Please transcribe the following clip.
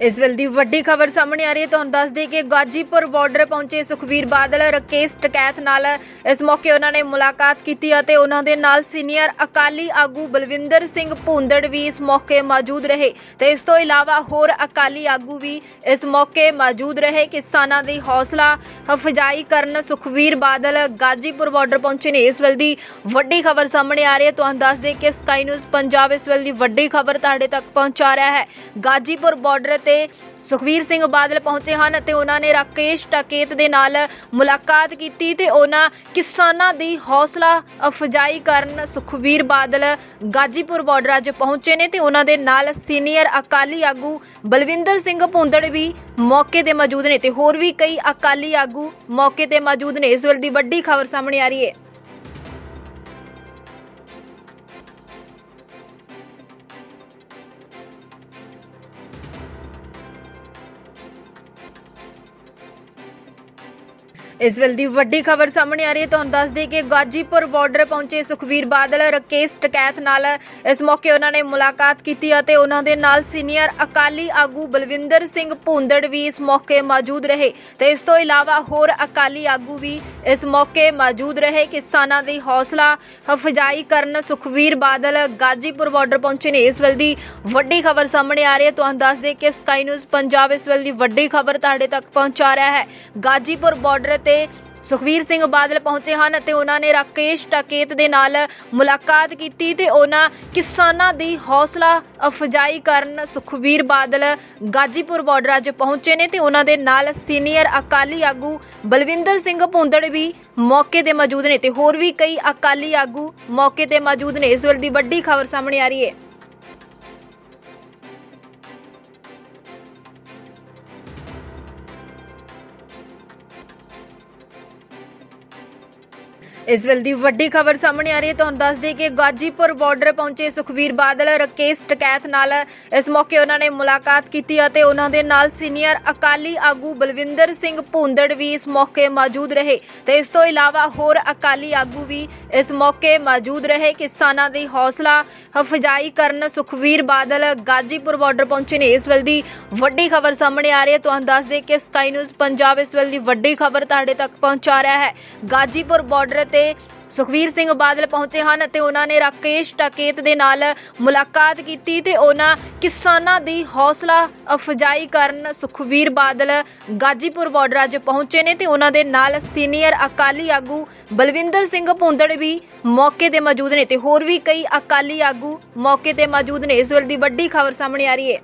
ਇਸ ਵੇਲੇ ਦੀ ਵੱਡੀ ਖਬਰ ਸਾਹਮਣੇ ਆ ਰਹੀ ਹੈ। ਤੁਹਾਨੂੰ ਦੱਸ ਦਈਏ ਕਿ ਗਾਜੀਪੁਰ ਬਾਰਡਰ ਪਹੁੰਚੇ ਸੁਖਵੀਰ ਬਾਦਲ, ਰਕੇਸ਼ ਟਕੈਤ ਨਾਲ ਇਸ ਮੌਕੇ ਉਹਨਾਂ ਨੇ ਮੁਲਾਕਾਤ ਕੀਤੀ ਅਤੇ ਉਹਨਾਂ ਦੇ ਨਾਲ ਸੀਨੀਅਰ ਅਕਾਲੀ ਆਗੂ ਬਲਵਿੰਦਰ ਸਿੰਘ ਭੁੰਦੜ ਵੀ ਇਸ ਮੌਕੇ ਮੌਜੂਦ ਰਹੇ। ਤੇ ਇਸ ਤੋਂ ਇਲਾਵਾ ਹੋਰ ਅਕਾਲੀ ਆਗੂ ਵੀ ਇਸ ਮੌਕੇ ਮੌਜੂਦ ਰਹੇ। ਕਿਸਾਨਾਂ ਦੀ ਹੌਸਲਾ ਅਫਜਾਈ ਕਰਨ ਸੁਖਵੀਰ ਬਾਦਲ ਗਾਜੀਪੁਰ ਬਾਰਡਰ ਪਹੁੰਚੇ ਨੇ। ਇਸ ਵੇਲੇ ਦੀ ਵੱਡੀ ਖਬਰ ਸਾਹਮਣੇ ਆ ਰਹੀ ਹੈ। ਤੁਹਾਨੂੰ ਦੱਸ ਦਈਏ ਕਿ ਸਕਾਈ ਨਿਊਜ਼ ਪੰਜਾਬ ਇਸ ਵੇਲੇ ਦੀ ਵੱਡੀ ਖਬਰ ਤੁਹਾਡੇ ਤੱਕ ਪਹੁੰਚਾ ਰਿਹਾ ਹੈ। ਗਾਜੀਪੁਰ ਬਾਰਡਰ ਤੇ ਸੁਖਵੀਰ ਸਿੰਘ ਬਾਦਲ ਪਹੁੰਚੇ ਹਨ ਤੇ ਉਹਨਾਂ ਨੇ ਰਾਕੇਸ਼ ਟਕੇਤ ਦੇ ਨਾਲ ਮੁਲਾਕਾਤ ਕੀਤੀ ਤੇ ਉਹਨਾਂ ਕਿਸਾਨਾਂ ਦੀ ਹੌਸਲਾ ਅਫਜਾਈ ਕਰਨ ਸੁਖਵੀਰ ਬਾਦਲ ਗਾਜੀਪੁਰ ਬਾਰਡਰ ਅੱਜ ਪਹੁੰਚੇ ਨੇ ਤੇ ਉਹਨਾਂ ਦੇ ਨਾਲ ਸੀਨੀਅਰ ਅਕਾਲੀ ਆਗੂ ਬਲਵਿੰਦਰ ਸਿੰਘ ਭੁੰਦੜ ਵੀ ਮੌਕੇ ਤੇ ਮੌਜੂਦ ਨੇ ਤੇ ਹੋਰ ਵੀ ਕਈ ਅਕਾਲੀ ਆਗੂ ਮੌਕੇ ਤੇ ਮੌਜੂਦ ਨੇ। ਇਸ ਵੇਲੇ ਦੀ ਵੱਡੀ ਖਬਰ ਸਾਹਮਣੇ ਆ ਰਹੀ ਹੈ। ਇਸ ਵੇਲੇ ਦੀ ਵੱਡੀ ਖਬਰ ਸਾਹਮਣੇ ਆ ਰਹੀ ਹੈ। ਤੁਹਾਨੂੰ ਦੱਸ ਦਈਏ ਕਿ ਗਾਜੀਪੁਰ ਬਾਰਡਰ ਪਹੁੰਚੇ ਸੁਖਵੀਰ ਬਾਦਲ, ਰਕੇਸ਼ ਟਕੈਤ ਨਾਲ ਇਸ ਮੌਕੇ ਉਹਨਾਂ ਨੇ ਮੁਲਾਕਾਤ ਕੀਤੀ ਅਤੇ ਉਹਨਾਂ ਦੇ ਨਾਲ ਸੀਨੀਅਰ ਅਕਾਲੀ ਆਗੂ ਬਲਵਿੰਦਰ ਸਿੰਘ ਭੁੰਦੜ ਵੀ ਇਸ ਮੌਕੇ ਮੌਜੂਦ ਰਹੇ। ਤੇ ਇਸ ਤੋਂ ਇਲਾਵਾ ਹੋਰ ਅਕਾਲੀ ਆਗੂ ਵੀ ਇਸ ਮੌਕੇ ਮੌਜੂਦ ਰਹੇ। ਕਿਸਾਨਾਂ ਦੀ ਹੌਸਲਾ ਅਫਜਾਈ ਕਰਨ ਸੁਖਵੀਰ ਬਾਦਲ ਗਾਜੀਪੁਰ ਬਾਰਡਰ ਪਹੁੰਚੇ ਨੇ। ਇਸ ਵੇਲੇ ਦੀ ਵੱਡੀ ਖਬਰ ਸਾਹਮਣੇ ਆ ਰਹੀ ਹੈ। ਤੁਹਾਨੂੰ ਦੱਸ ਦਈਏ ਕਿ ਸਕਾਈ ਨਿਊਜ਼ ਪੰਜਾਬ ਇਸ ਵੇਲੇ ਦੀ ਵੱਡੀ ਖਬਰ ਤੁਹਾਡੇ ਤੱਕ ਪਹੁੰਚਾ ਰਿਹਾ ਹੈ। ਗਾਜੀਪੁਰ ਬਾਰਡਰ ਤੇ ਸੁਖਵੀਰ ਸਿੰਘ ਬਾਦਲ ਪਹੁੰਚੇ ਹਨ ਤੇ ਉਹਨਾਂ ਨੇ ਰਾਕੇਸ਼ ਟਕੇਤ ਦੇ ਨਾਲ ਮੁਲਾਕਾਤ ਕੀਤੀ ਤੇ ਉਹਨਾਂ ਕਿਸਾਨਾਂ ਦੀ ਹੌਸਲਾ ਅਫਜਾਈ ਕਰਨ ਸੁਖਵੀਰ ਬਾਦਲ ਗਾਜੀਪੁਰ ਬਾਰਡਰ ਅੱਜ ਪਹੁੰਚੇ ਨੇ ਤੇ ਉਹਨਾਂ ਦੇ ਨਾਲ ਸੀਨੀਅਰ ਅਕਾਲੀ ਆਗੂ ਬਲਵਿੰਦਰ ਸਿੰਘ ਭੁੰਦੜ ਵੀ ਮੌਕੇ ਤੇ ਮੌਜੂਦ ਨੇ ਤੇ ਹੋਰ ਵੀ ਕਈ ਅਕਾਲੀ ਆਗੂ ਮੌਕੇ ਤੇ ਮੌਜੂਦ ਨੇ। ਇਸ ਵੇਲੇ ਦੀ ਵੱਡੀ ਖਬਰ ਸਾਹਮਣੇ ਆ ਰਹੀ ਹੈ। ਇਸ ਵੇਲੇ ਦੀ ਵੱਡੀ ਖਬਰ ਸਾਹਮਣੇ ਆ ਰਹੀ ਹੈ। ਤੁਹਾਨੂੰ ਦੱਸ ਦਈਏ ਕਿ ਗਾਜੀਪੁਰ ਬਾਰਡਰ ਪਹੁੰਚੇ ਸੁਖਵੀਰ ਬਾਦਲ, ਰਕੇਸ਼ ਟਕੈਤ ਨਾਲ। ਇਸ ਮੌਕੇ ਉਹਨਾਂ ਨੇ ਮੁਲਾਕਾਤ ਕੀਤੀ ਅਤੇ ਉਹਨਾਂ ਦੇ ਨਾਲ ਸੀਨੀਅਰ ਅਕਾਲੀ ਆਗੂ ਬਲਵਿੰਦਰ ਸਿੰਘ ਭੁੰਦੜ ਵੀ ਇਸ ਮੌਕੇ ਮੌਜੂਦ ਰਹੇ। ਤੇ ਇਸ ਤੋਂ ਇਲਾਵਾ ਹੋਰ ਅਕਾਲੀ ਆਗੂ ਵੀ ਇਸ ਮੌਕੇ ਮੌਜੂਦ ਰਹੇ। ਕਿਸਾਨਾਂ ਦੀ ਹੌਸਲਾ ਅਫਜਾਈ ਕਰਨ ਸੁਖਵੀਰ ਬਾਦਲ ਗਾਜੀਪੁਰ ਬਾਰਡਰ ਪਹੁੰਚੇ ਨੇ। ਇਸ ਵੇਲੇ ਦੀ ਵੱਡੀ ਖਬਰ ਸਾਹਮਣੇ ਆ ਰਹੀ ਹੈ। ਤੁਹਾਨੂੰ ਦੱਸ ਦਈਏ ਕਿ ਸਕਾਈ ਨਿਊਜ਼ ਪੰਜਾਬ ਇਸ ਵੇਲੇ ਦੀ ਵੱਡੀ ਖਬਰ ਤੁਹਾਡੇ ਤੱਕ ਪਹੁੰਚਾ ਰਿਹਾ ਹੈ। ਗਾਜੀਪੁਰ ਬਾਰਡਰ ਤੇ ਸੁਖਵੀਰ ਸਿੰਘ ਬਾਦਲ ਪਹੁੰਚੇ ਹਨ ਤੇ ਉਹਨਾਂ ਨੇ ਰਾਕੇਸ਼ ਟਕੇਤ ਦੇ ਨਾਲ ਮੁਲਾਕਾਤ ਕੀਤੀ ਤੇ ਉਹਨਾਂ ਕਿਸਾਨਾਂ ਦੀ ਹੌਸਲਾ ਅਫਜਾਈ ਕਰਨ ਸੁਖਵੀਰ ਬਾਦਲ ਗਾਜੀਪੁਰ ਬਾਰਡਰ ਅੱਜ ਪਹੁੰਚੇ ਨੇ ਤੇ ਉਹਨਾਂ ਦੇ ਨਾਲ ਸੀਨੀਅਰ ਅਕਾਲੀ ਆਗੂ ਬਲਵਿੰਦਰ ਸਿੰਘ ਭੁੰਦੜ ਵੀ ਮੌਕੇ ਤੇ ਮੌਜੂਦ ਨੇ ਤੇ ਹੋਰ ਵੀ ਕਈ ਅਕਾਲੀ ਆਗੂ ਮੌਕੇ ਤੇ ਮੌਜੂਦ ਨੇ। ਇਸ ਵੇਲੇ ਦੀ ਵੱਡੀ ਖਬਰ ਸਾਹਮਣੇ ਆ ਰਹੀ ਹੈ।